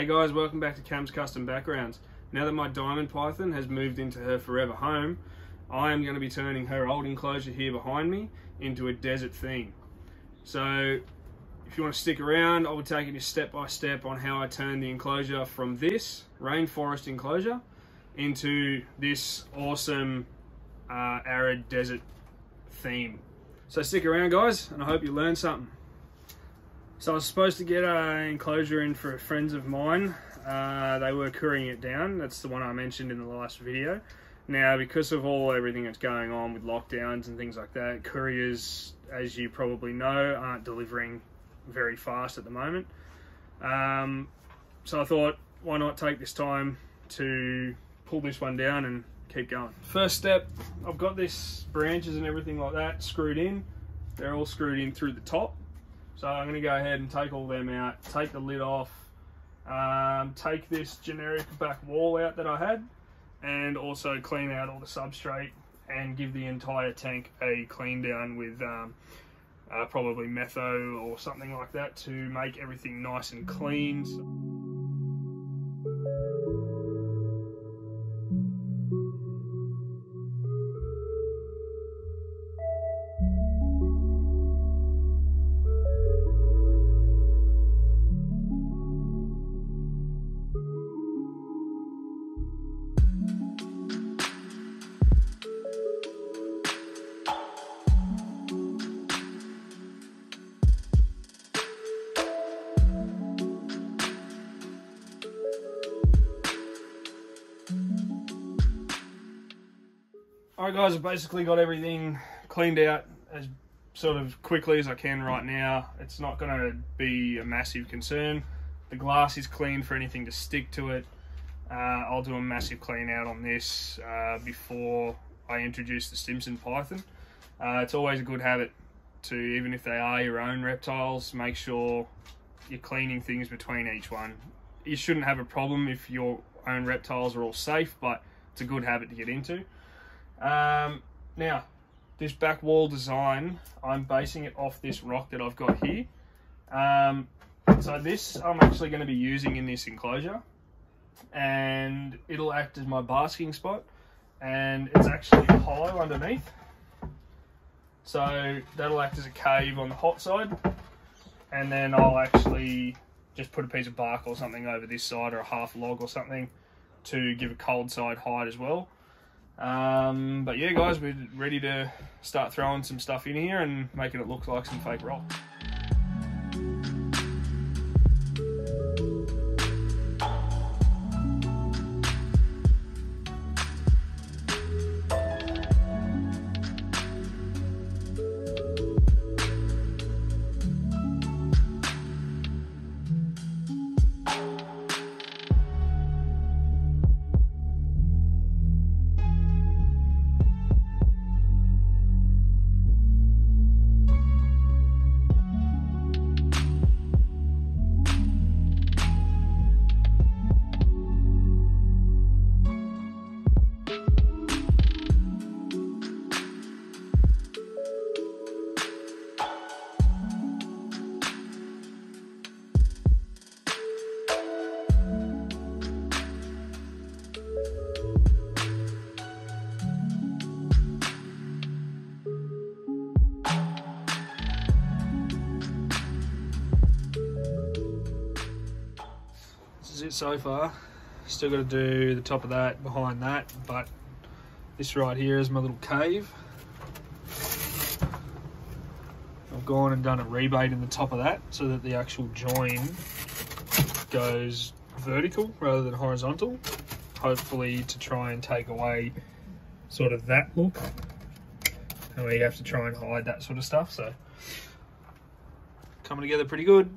Hey guys, welcome back to Cam's Custom Backgrounds. Now that my diamond python has moved into her forever home, I am going to be turning her old enclosure here behind me into a desert theme. So if you want to stick around, I will take you step by step on how I turn the enclosure from this rainforest enclosure into this awesome uh, arid desert theme. So stick around guys, and I hope you learn something. So I was supposed to get an enclosure in for friends of mine. Uh, they were couriering it down. That's the one I mentioned in the last video. Now, because of all everything that's going on with lockdowns and things like that, couriers, as you probably know, aren't delivering very fast at the moment. Um, so I thought, why not take this time to pull this one down and keep going. First step, I've got this branches and everything like that screwed in. They're all screwed in through the top. So I'm going to go ahead and take all them out, take the lid off, um, take this generic back wall out that I had, and also clean out all the substrate and give the entire tank a clean down with um, uh, probably metho or something like that to make everything nice and clean. Guys, I've basically got everything cleaned out as sort of quickly as I can right now. It's not going to be a massive concern. The glass is clean for anything to stick to it. Uh, I'll do a massive clean out on this uh, before I introduce the Stimson Python. Uh, it's always a good habit to, even if they are your own reptiles, make sure you're cleaning things between each one. You shouldn't have a problem if your own reptiles are all safe, but it's a good habit to get into. Um, now, this back wall design, I'm basing it off this rock that I've got here. Um, so this I'm actually going to be using in this enclosure and it'll act as my basking spot and it's actually hollow underneath. So that'll act as a cave on the hot side and then I'll actually just put a piece of bark or something over this side or a half log or something to give a cold side hide as well. Um, but yeah, guys, we're ready to start throwing some stuff in here and making it look like some fake rock. So far. Still got to do the top of that, behind that, but this right here is my little cave. I've gone and done a rebate in the top of that so that the actual join goes vertical rather than horizontal. Hopefully to try and take away sort of that look. And we have to try and hide that sort of stuff. So coming together pretty good.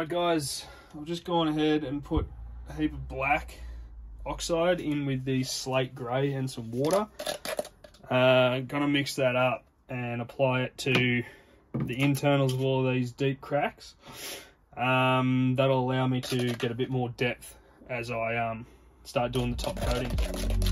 Right guys, I've just gone ahead and put a heap of black oxide in with the slate grey and some water. Uh, gonna mix that up and apply it to the internals of all of these deep cracks. Um, that'll allow me to get a bit more depth as I um, start doing the top coating.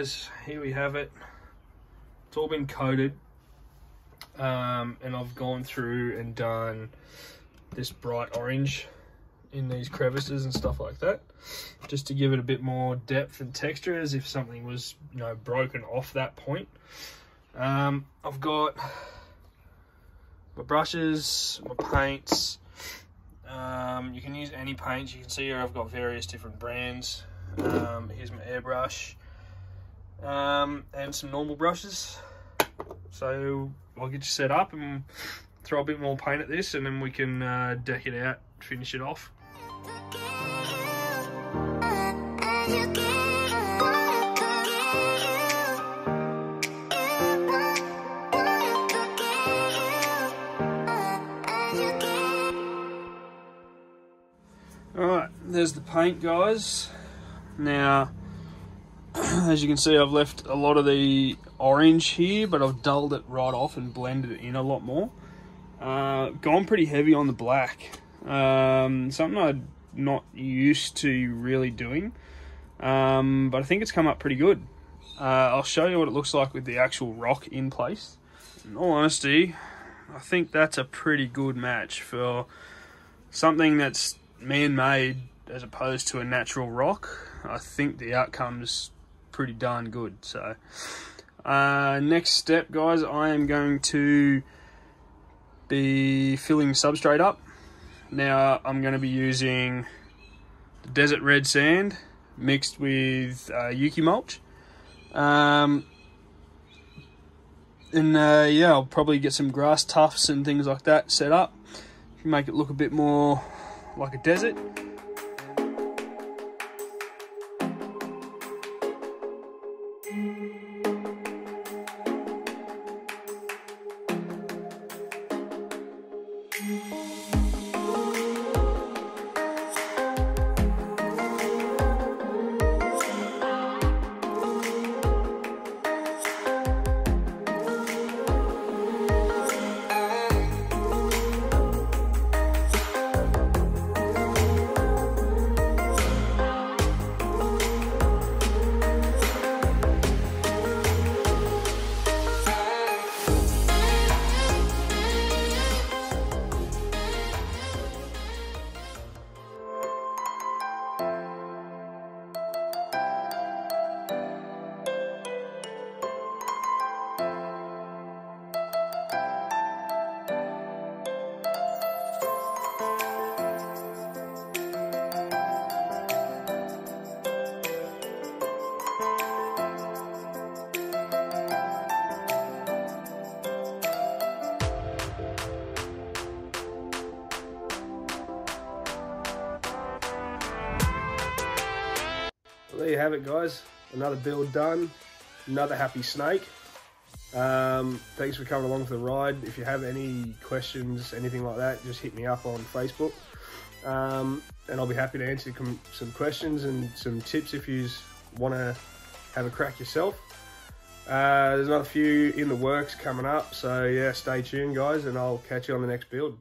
Guys, here we have it. It's all been coated. Um, and I've gone through and done this bright orange in these crevices and stuff like that just to give it a bit more depth and texture as if something was you know broken off that point um, I've got my brushes my paints um, you can use any paints you can see here I've got various different brands um, here's my airbrush um, and some normal brushes. So I'll get you set up and throw a bit more paint at this and then we can uh, deck it out, finish it off. Alright, there's the paint guys. Now as you can see I've left a lot of the orange here but I've dulled it right off and blended it in a lot more. Uh, gone pretty heavy on the black. Um, something I'm not used to really doing. Um, but I think it's come up pretty good. Uh, I'll show you what it looks like with the actual rock in place. In all honesty I think that's a pretty good match for something that's man-made as opposed to a natural rock. I think the outcome's pretty darn good. So, uh, next step, guys, I am going to be filling substrate up. Now, I'm going to be using desert red sand mixed with uh, Yuki mulch. Um, and uh, yeah, I'll probably get some grass tufts and things like that set up. To make it look a bit more like a desert. There you have it, guys. Another build done. Another happy snake. Um, thanks for coming along for the ride. If you have any questions, anything like that, just hit me up on Facebook. Um, and I'll be happy to answer some questions and some tips if you want to have a crack yourself. Uh, there's another few in the works coming up, so yeah, stay tuned, guys, and I'll catch you on the next build.